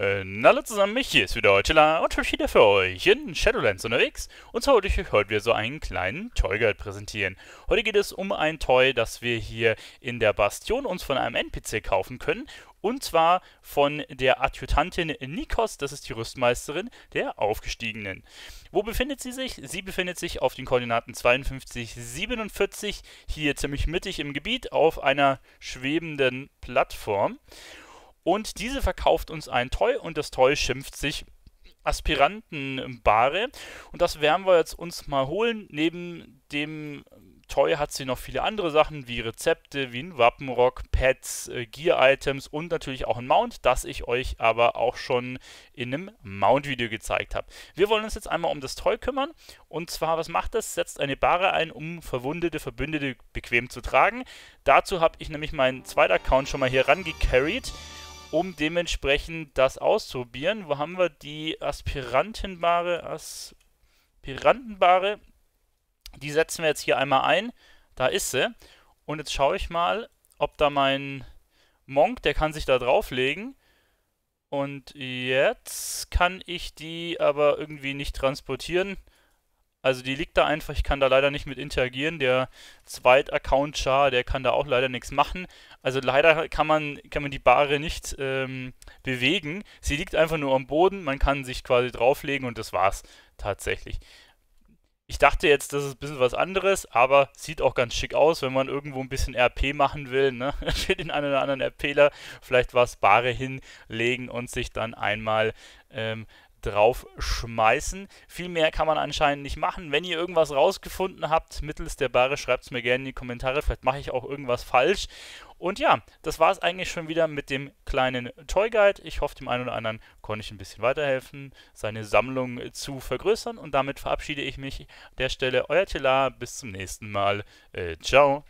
Äh, hallo zusammen, mich hier ist wieder Eutela und ich wieder für euch in Shadowlands unterwegs. Und zwar wollte ich euch heute wieder so einen kleinen Toy Guide präsentieren. Heute geht es um ein Toy, das wir hier in der Bastion uns von einem NPC kaufen können. Und zwar von der Adjutantin Nikos, das ist die Rüstmeisterin der Aufgestiegenen. Wo befindet sie sich? Sie befindet sich auf den Koordinaten 52, 47, hier ziemlich mittig im Gebiet auf einer schwebenden Plattform. Und diese verkauft uns ein Toy und das Toy schimpft sich Aspirantenbare. Und das werden wir jetzt uns mal holen. Neben dem Toy hat sie noch viele andere Sachen wie Rezepte, wie ein Wappenrock, Pads, äh, Gear-Items und natürlich auch ein Mount, das ich euch aber auch schon in einem Mount-Video gezeigt habe. Wir wollen uns jetzt einmal um das Toy kümmern. Und zwar, was macht das? Setzt eine Barre ein, um verwundete Verbündete bequem zu tragen. Dazu habe ich nämlich meinen zweiten Account schon mal hier rangecarried um dementsprechend das auszuprobieren. Wo haben wir die Aspirantenbare? Aspirantenbare. Die setzen wir jetzt hier einmal ein. Da ist sie. Und jetzt schaue ich mal, ob da mein Monk, der kann sich da drauflegen. Und jetzt kann ich die aber irgendwie nicht transportieren. Also die liegt da einfach, ich kann da leider nicht mit interagieren. Der Zweit-Account-Char, der kann da auch leider nichts machen. Also leider kann man, kann man die Bahre nicht ähm, bewegen. Sie liegt einfach nur am Boden, man kann sich quasi drauflegen und das war's tatsächlich. Ich dachte jetzt, das ist ein bisschen was anderes, aber sieht auch ganz schick aus, wenn man irgendwo ein bisschen RP machen will, ne? Für den einen oder anderen RPler vielleicht was Bare hinlegen und sich dann einmal ähm, draufschmeißen. Viel mehr kann man anscheinend nicht machen. Wenn ihr irgendwas rausgefunden habt mittels der Bare, schreibt es mir gerne in die Kommentare. Vielleicht mache ich auch irgendwas falsch. Und ja, das war es eigentlich schon wieder mit dem kleinen Toy Guide. Ich hoffe, dem einen oder anderen konnte ich ein bisschen weiterhelfen, seine Sammlung zu vergrößern. Und damit verabschiede ich mich an der Stelle. Euer Telar, bis zum nächsten Mal. Äh, ciao.